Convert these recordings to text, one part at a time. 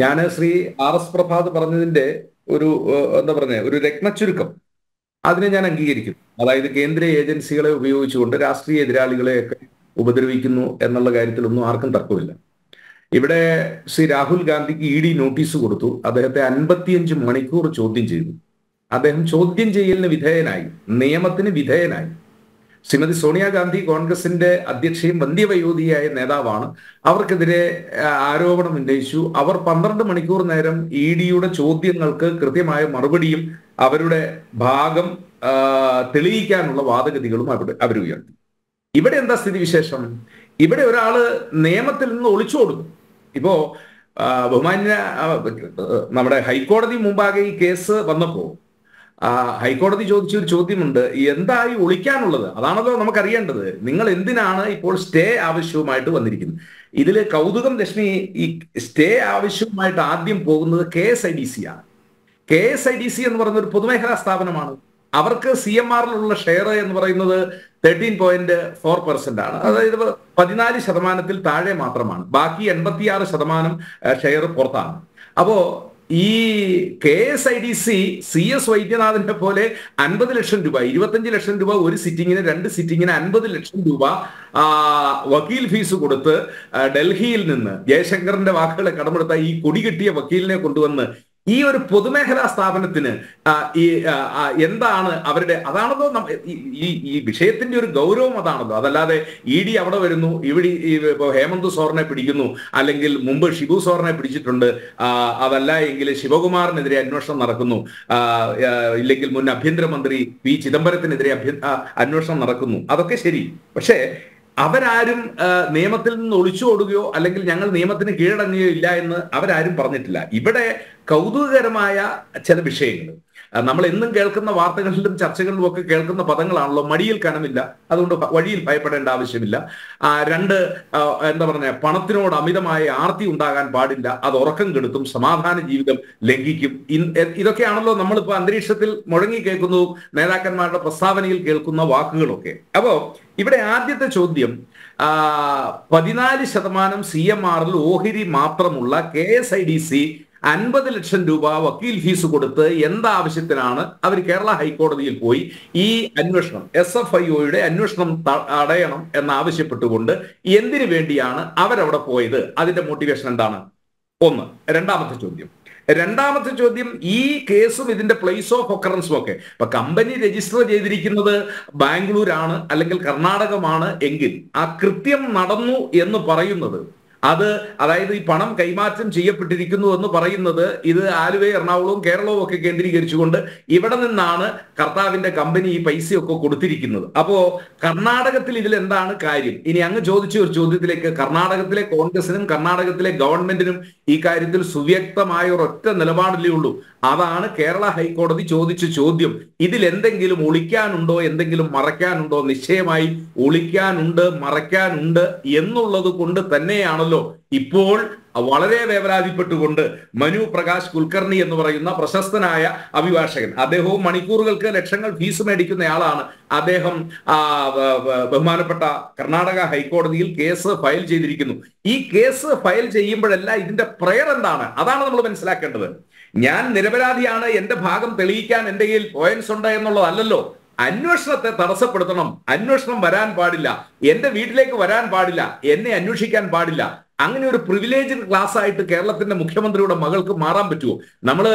ഞാൻ Shri R S Prabhat പറഞ്ഞതിന്റെ ഒരു എന്താ പറഞ്ഞ ഒരു രത്നച്ചുരുക്കം. അതിനെ ഞാൻ അംഗീകരിക്കുന്നു. അതായത് കേന്ദ്ര ഏജൻസികളെ ഉപയോഗിച്ചുകൊണ്ട് രാഷ്ട്രീയ എതിരാളികളെയൊക്കെ ഉപദ്രവിക്കുന്നു എന്നുള്ള കാര്യത്തിലൊന്നും ആർക്കും തർക്കമില്ല. ഇവിടെ ശ്രീ രാഹുൽ ഗാന്ധിക്ക് ഇ ഡി നോട്ടീസ് കൊടുത്തു. അദ്ദേഹത്തെ അൻപത്തിയഞ്ച് മണിക്കൂർ ചോദ്യം ചെയ്തു. അദ്ദേഹം ചോദ്യം ചെയ്യലിന് വിധേയനായി നിയമത്തിന് വിധേയനായി. ശ്രീമതി സോണിയാഗാന്ധി കോൺഗ്രസിന്റെ അധ്യക്ഷയും വന്ധ്യവയോധിയായ നേതാവാണ്. അവർക്കെതിരെ ആരോപണം ഉന്നയിച്ചു. അവർ പന്ത്രണ്ട് മണിക്കൂർ നേരം ഇ ഡിയുടെ ചോദ്യങ്ങൾക്ക് കൃത്യമായ മറുപടിയും അവരുടെ ഭാഗം തെളിയിക്കാനുള്ള വാദഗതികളും അവിടെ അവരുയർത്തി ഇവിടെ എന്താ സ്ഥിതി വിശേഷം? ഇവിടെ ഒരാൾ നിയമത്തിൽ നിന്ന് ഒളിച്ചു ഒളിച്ചോടുന്നു ഇപ്പോ ബഹുമാന്യ നമ്മുടെ ഹൈക്കോടതി മുമ്പാകെ ഈ കേസ് വന്നപ്പോ ഹൈക്കോടതി ചോദിച്ച ഒരു ചോദ്യമുണ്ട്. എന്തായി ഒളിക്കാനുള്ളത്? അതാണല്ലോ നമുക്കറിയേണ്ടത്. നിങ്ങൾ എന്തിനാണ് ഇപ്പോൾ സ്റ്റേ ആവശ്യവുമായിട്ട് വന്നിരിക്കുന്നത്? ഇതിൽ കൗതുകം ലക്ഷ്മി ഈ സ്റ്റേ ആവശ്യവുമായിട്ട് ആദ്യം പോകുന്നത് K S I D C ആണ്. K S I D C എന്ന് പറയുന്ന ഒരു പൊതുമേഖലാ സ്ഥാപനമാണ്. അവർക്ക് സി എം ആറിലുള്ള ഷെയർ എന്ന് പറയുന്നത് തേർട്ടീൻ പോയിന്റ് ഫോർ പെർസെന്റ് ആണ്. അതായത് പതിനാല് ശതമാനത്തിൽ താഴെ മാത്രമാണ്. ബാക്കി എൺപത്തിയാറ് ശതമാനം ഷെയർ പുറത്താണ്. അപ്പോ ഈ K S I D C C S വൈദ്യനാഥന്റെ പോലെ അൻപത് ലക്ഷം രൂപ ഇരുപത്തഞ്ച് ലക്ഷം രൂപ ഒരു സിറ്റിങ്ങിന് രണ്ട് സിറ്റിങ്ങിന് അൻപത് ലക്ഷം രൂപ വക്കീൽ ഫീസ് കൊടുത്ത് ഡൽഹിയിൽ നിന്ന് ജയശങ്കറിന്റെ വാക്കുകളെ കടമെടുത്ത ഈ കൊടി കിട്ടിയ വക്കീലിനെ കൊണ്ടുവന്ന് ഈ ഒരു പൊതുമേഖലാ സ്ഥാപനത്തിന് ഈ എന്താണ് അവരുടെ അതാണല്ലോ ഈ- ഈ വിഷയത്തിന്റെ ഒരു ഗൗരവം അതാണല്ലോ. അതല്ലാതെ ഇ ഡി അവിടെ വരുന്നു ഇവിടെ ഹേമന്ത് സോറിനെ പിടിക്കുന്നു അല്ലെങ്കിൽ മുമ്പ് ഷിബു സോറിനെ പിടിച്ചിട്ടുണ്ട് അതല്ല എങ്കിൽ ശിവകുമാറിനെതിരെ അന്വേഷണം നടക്കുന്നു ഇല്ലെങ്കിൽ മുൻ ആഭ്യന്തരമന്ത്രി പി ചിദംബരത്തിനെതിരെ അന്വേഷണം നടക്കുന്നു. അതൊക്കെ ശരി. പക്ഷേ അവരാരും നിയമത്തിൽ നിന്ന് ഒളിച്ചോടുകയോ അല്ലെങ്കിൽ ഞങ്ങൾ നിയമത്തിന് കീഴടങ്ങുകയോ ഇല്ല എന്ന് അവരാരും പറഞ്ഞിട്ടില്ല. ഇവിടെ കൗതുകകരമായ ചില വിഷയങ്ങൾ. നമ്മൾ എന്നും കേൾക്കുന്ന വാർത്തകളിലും ചർച്ചകളിലും ഒക്കെ കേൾക്കുന്ന പദങ്ങളാണല്ലോ. മടിയിൽ കനമില്ല. അതുകൊണ്ട് വഴിയിൽ ഭയപ്പെടേണ്ട ആവശ്യമില്ല. രണ്ട് എന്താ പറഞ്ഞ പണത്തിനോട് അമിതമായ ആർത്തി ഉണ്ടാകാൻ പാടില്ല. അത് ഉറക്കം കെടുത്തും സമാധാന ജീവിതം ലംഘിക്കും. ഇതൊക്കെയാണല്ലോ നമ്മളിപ്പോ അന്തരീക്ഷത്തിൽ മുഴങ്ങി കേൾക്കുന്നതും നേതാക്കന്മാരുടെ പ്രസ്താവനയിൽ കേൾക്കുന്ന വാക്കുകളൊക്കെ. അപ്പോ ഇവിടെ ആദ്യത്തെ ചോദ്യം പതിനാല് ശതമാനം സി എം ആറിൽ ഓഹരി മാത്രമുള്ള K S I D C അൻപത് ലക്ഷം രൂപ വക്കീൽ ഫീസ് കൊടുത്ത് എന്താവശ്യത്തിനാണ്? അവർ കേരള ഹൈക്കോടതിയിൽ പോയി ഈ അന്വേഷണം എസ് എഫ് ഐ ഒയുടെ അന്വേഷണം അടയണം എന്നാവശ്യപ്പെട്ടുകൊണ്ട് എന്തിനു വേണ്ടിയാണ് അവരവിടെ പോയത്? അതിന്റെ മോട്ടിവേഷൻ എന്താണ്? ഒന്ന് രണ്ടാമത്തെ ചോദ്യം. രണ്ടാമത്തെ ചോദ്യം ഈ കേസും ഇതിന്റെ പ്ലേസ് ഓഫ് ഒക്കറൻസും ഒക്കെ. ഇപ്പൊ കമ്പനി രജിസ്റ്റർ ചെയ്തിരിക്കുന്നത് ബാംഗ്ലൂരാണ് അല്ലെങ്കിൽ കർണാടകമാണ് എങ്കിൽ ആ കൃത്യം നടന്നു എന്ന് പറയുന്നത് അത് അതായത് ഈ പണം കൈമാറ്റം ചെയ്യപ്പെട്ടിരിക്കുന്നു എന്ന് പറയുന്നത് ഇത് ആലുവ എറണാകുളവും കേരളവും ഒക്കെ കേന്ദ്രീകരിച്ചുകൊണ്ട് ഇവിടെ നിന്നാണ് കർത്താവിന്റെ കമ്പനി ഈ പൈസയൊക്കെ കൊടുത്തിരിക്കുന്നത്. അപ്പോ കർണാടകത്തിൽ ഇതിൽ എന്താണ് കാര്യം? ഇനി അങ്ങ് ചോദിച്ച ഒരു ചോദ്യത്തിലേക്ക് കർണാടകത്തിലെ കോൺഗ്രസിനും കർണാടകത്തിലെ ഗവൺമെന്റിനും ഈ കാര്യത്തിൽ സുവ്യക്തമായ ഒരൊറ്റ നിലപാടിലേ ഉള്ളൂ. അതാണ് കേരള ഹൈക്കോടതി ചോദിച്ച ചോദ്യം. ഇതിൽ എന്തെങ്കിലും ഒളിക്കാനുണ്ടോ? എന്തെങ്കിലും മറയ്ക്കാനുണ്ടോ? നിശ്ചയമായി ഒളിക്കാനുണ്ട് മറയ്ക്കാനുണ്ട് എന്നുള്ളത് കൊണ്ട് തന്നെയാണല്ലോ ഇപ്പോൾ വളരെ വേവലാതിപ്പെട്ടുകൊണ്ട് മനു പ്രകാശ് കുൽക്കർണി എന്ന് പറയുന്ന പ്രശസ്തനായ അഭിഭാഷകൻ. അദ്ദേഹവും മണിക്കൂറുകൾക്ക് ലക്ഷങ്ങൾ ഫീസ് മേടിക്കുന്നയാളാണ്. അദ്ദേഹം ബഹുമാനപ്പെട്ട കർണാടക ഹൈക്കോടതിയിൽ കേസ് ഫയൽ ചെയ്തിരിക്കുന്നു. ഈ കേസ് ഫയൽ ചെയ്യുമ്പോഴല്ല ഇതിന്റെ പ്രയർ എന്താണ്? അതാണ് നമ്മൾ മനസ്സിലാക്കേണ്ടത്. ഞാൻ നിരപരാധിയാണ് എന്റെ ഭാഗം തെളിയിക്കാൻ എന്റെ കയ്യിൽ പോയിന്റ്സ് ഉണ്ട് എന്നുള്ളതല്ലല്ലോ. അന്വേഷണത്തെ തടസ്സപ്പെടുത്തണം. അന്വേഷണം വരാൻ പാടില്ല. എന്റെ വീട്ടിലേക്ക് വരാൻ പാടില്ല. എന്നെ അന്വേഷിക്കാൻ പാടില്ല. അങ്ങനെ ഒരു പ്രിവിലേജ് ക്ലാസ് ആയിട്ട് കേരളത്തിന്റെ മുഖ്യമന്ത്രിയുടെ മകൾക്ക് മാറാൻ പറ്റുമോ നമ്മൾ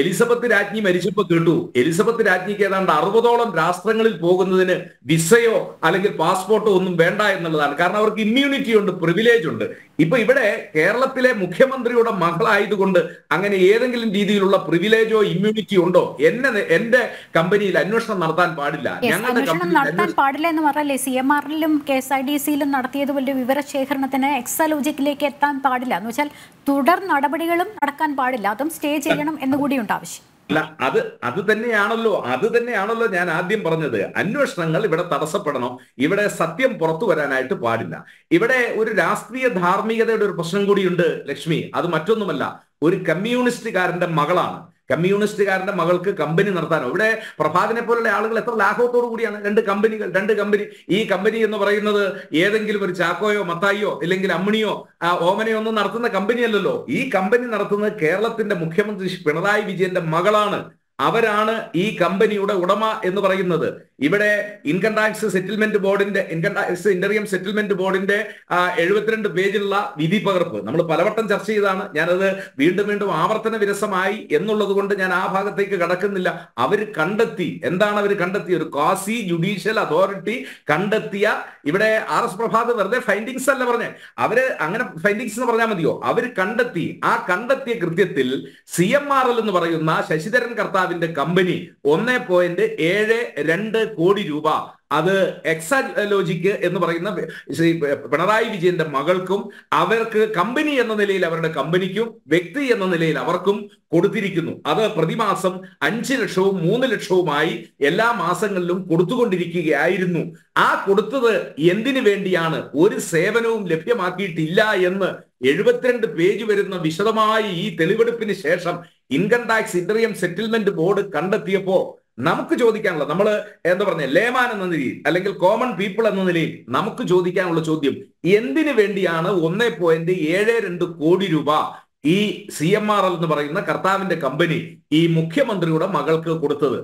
എലിസബത്ത് രാജ്ഞി മരിച്ചപ്പോ കേട്ടു. എലിസബത്ത് രാജ്ഞിക്ക് ഏതാണ്ട് അറുപതോളം രാഷ്ട്രങ്ങളിൽ പോകുന്നതിന് വിസയോ അല്ലെങ്കിൽ പാസ്പോർട്ടോ ഒന്നും വേണ്ട എന്നുള്ളതാണ്. കാരണം അവർക്ക് ഇമ്മ്യൂണിറ്റി ഉണ്ട് പ്രിവിലേജ് ഉണ്ട്. ഇപ്പൊ ഇവിടെ കേരളത്തിലെ മുഖ്യമന്ത്രിയുടെ മകളായതുകൊണ്ട് അങ്ങനെ ഏതെങ്കിലും രീതിയിലുള്ള പ്രിവിലേജോ ഇമ്മ്യൂണിറ്റി ഉണ്ടോ? എന്നെ എന്റെ കമ്പനിയിൽ അന്വേഷണം നടത്താൻ പാടില്ല. ഞങ്ങളുടെ നടത്താൻ പാടില്ല എന്ന് പറഞ്ഞാൽ സി എം ആറിലും കെ എസ് ഐ ഡി സിയിലും നടത്തിയതുപോലെ വിവരശേഖരണത്തിന് എക്സലോജിക്കിലേക്ക് എത്താൻ പാടില്ല. എന്ന് വെച്ചാൽ തുടർ നടപടികളും നടക്കാൻ പാടില്ല. അതും സ്റ്റേ ചെയ്യണം എന്നുകൂടിയുണ്ട് ആവശ്യം. അല്ല അത് അത് തന്നെയാണല്ലോ അത് തന്നെയാണല്ലോ ഞാൻ ആദ്യം പറഞ്ഞത്. അന്വേഷണങ്ങൾ ഇവിടെ തടസ്സപ്പെടണം. ഇവിടെ സത്യം പുറത്തു വരാനായിട്ട് പാടില്ല. ഇവിടെ ഒരു രാഷ്ട്രീയ ധാർമ്മികതയുടെ ഒരു പ്രശ്നം കൂടിയുണ്ട് ലക്ഷ്മി. അത് മറ്റൊന്നുമല്ല. ഒരു കമ്മ്യൂണിസ്റ്റുകാരന്റെ മകളാണ്. കമ്മ്യൂണിസ്റ്റുകാരന്റെ മകൾക്ക് കമ്പനി നടത്താനോ? ഇവിടെ പ്രഭാതനെ പോലുള്ള ആളുകൾ എത്ര ലാഘവത്തോടു കൂടിയാണ്. രണ്ട് കമ്പനികൾ രണ്ട് കമ്പനി. ഈ കമ്പനി എന്ന് പറയുന്നത് ഏതെങ്കിലും ഒരു ചാക്കോയോ മത്തായിയോ ഇല്ലെങ്കിൽ അമ്മിണിയോ ഓമനയോ ഒന്നും നടത്തുന്ന കമ്പനിയല്ലല്ലോ. ഈ കമ്പനി നടത്തുന്നത് കേരളത്തിന്റെ മുഖ്യമന്ത്രി പിണറായി വിജയന്റെ മകളാണ്. അവരാണ് ഈ കമ്പനിയുടെ ഉടമ എന്ന് പറയുന്നത്. ഇവിടെ ഇൻകം ടാക്സ് സെറ്റിൽമെന്റ് ബോർഡിന്റെ ഇൻകം ടാക്സ് ഇന്ററിയം സെറ്റിൽമെന്റ് ബോർഡിന്റെ എഴുപത്തിരണ്ട് പേജിലുള്ള വിധി പകർപ്പ്. നമ്മൾ പലവട്ടം ചർച്ച ചെയ്താണ് ഞാനത് വീണ്ടും വീണ്ടും ആവർത്തന വിരസമായി എന്നുള്ളത് കൊണ്ട് ഞാൻ ആ ഭാഗത്തേക്ക് കടക്കുന്നില്ല. അവർ കണ്ടെത്തി. എന്താണ് അവർ കണ്ടെത്തിയ ഒരു കാസി ജുഡീഷ്യൽ അതോറിറ്റി കണ്ടെത്തിയ ഇവിടെ ആർ എസ് പ്രഭാത് വെറുതെ ഫൈൻഡിങ്സ് അല്ല പറഞ്ഞേ. അവർ അങ്ങനെ ഫൈൻഡിങ്സ് എന്ന് പറഞ്ഞാൽ മതിയോ? അവർ കണ്ടെത്തി. ആ കണ്ടെത്തിയ കൃത്യത്തിൽ സി എം ആർ എൽ എന്ന് പറയുന്ന ശശിധരൻ കർത്താവിന്റെ കമ്പനി ഒന്ന് പോയിന്റ് ഏഴ് രണ്ട് കോടി രൂപ. അത് എക്സാലോജിക്ക് എന്ന് പറയുന്ന ശ്രീ പിണറായി വിജയന്റെ മകൾക്കും അവർക്ക് കമ്പനി എന്ന നിലയിൽ അവരുടെ കമ്പനിക്കും വ്യക്തി എന്ന നിലയിൽ അവർക്കും കൊടുത്തിരിക്കുന്നു. അത് പ്രതിമാസം അഞ്ച് ലക്ഷവും മൂന്ന് ലക്ഷവുമായി എല്ലാ മാസങ്ങളിലും കൊടുത്തുകൊണ്ടിരിക്കുകയായിരുന്നു. ആ കൊടുത്തത് എന്തിനു വേണ്ടിയാണ്? ഒരു സേവനവും ലഭ്യമാക്കിയിട്ടില്ല എന്ന് എഴുപത്തിരണ്ട് പേജ് വരുന്ന വിശദമായി ഈ തെളിവെടുപ്പിന് ശേഷം income tax interim settlement board കണ്ടെത്തിയപ്പോ നമുക്ക് ചോദിക്കാനുള്ള നമ്മൾ എന്താ പറഞ്ഞ ലേമാൻ എന്ന നിലയിൽ അല്ലെങ്കിൽ കോമൺ പീപ്പിൾ എന്ന നിലയിൽ നമുക്ക് ചോദിക്കാനുള്ള ചോദ്യം എന്തിനു വേണ്ടിയാണ് ഒന്നേ പോയിന്റ് ഏഴ് രണ്ട് കോടി രൂപ ഈ സി എം ആർ എൽ എന്ന് പറയുന്ന കർത്താവിന്റെ കമ്പനി ഈ മുഖ്യമന്ത്രിയുടെ മകൾക്ക് കൊടുത്തത്?